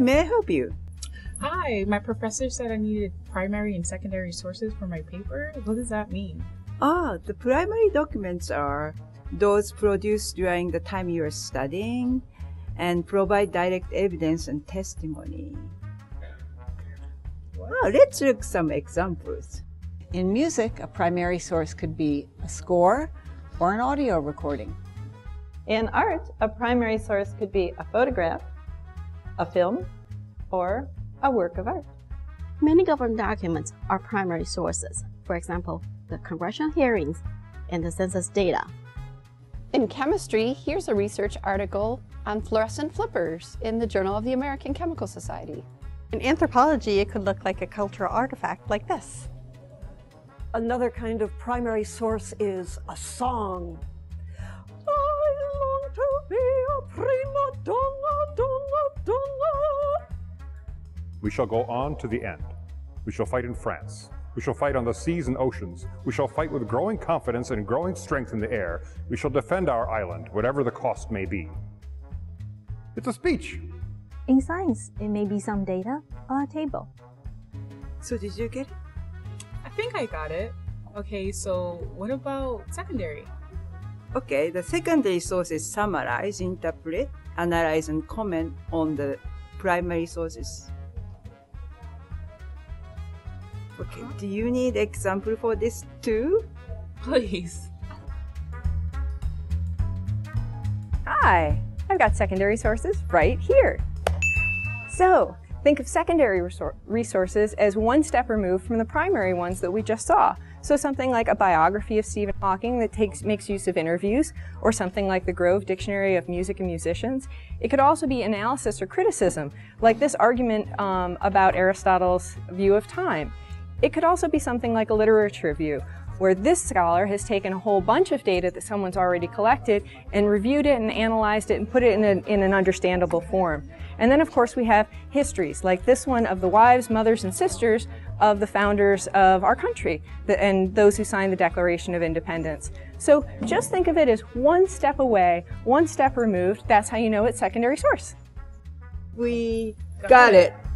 Hi, may I help you? Hi, my professor said I needed primary and secondary sources for my paper. What does that mean? Ah, the primary documents are those produced during the time you are studying and provide direct evidence and testimony. Well, let's look some examples. In music, a primary source could be a score or an audio recording. In art, a primary source could be a photograph, a film, or a work of art. Many government documents are primary sources. For example, the congressional hearings and the census data. In chemistry, here's a research article on fluorescent flippers in the Journal of the American Chemical Society. In anthropology, it could look like a cultural artifact like this. Another kind of primary source is a song. I long to be a prima donna, We shall go on to the end. We shall fight in France. We shall fight on the seas and oceans. We shall fight with growing confidence and growing strength in the air. We shall defend our island, whatever the cost may be. It's a speech. In science, it may be some data or a table. So, did you get it? I think I got it. Okay, so what about secondary? Okay, the secondary sources summarize, interpret, analyze, and comment on the primary sources. Okay, do you need example for this too? Please. Hi, I've got secondary sources right here. So, think of secondary resources as one step removed from the primary ones that we just saw. So something like a biography of Stephen Hawking that takes, makes use of interviews, or something like the Grove Dictionary of Music and Musicians. It could also be analysis or criticism, like this argument um, about Aristotle's view of time. It could also be something like a literature review, where this scholar has taken a whole bunch of data that someone's already collected and reviewed it and analyzed it and put it in, a, in an understandable form. And then, of course, we have histories, like this one of the wives, mothers, and sisters of the founders of our country and those who signed the Declaration of Independence. So just think of it as one step away, one step removed. That's how you know it's secondary source. We got, got it. it.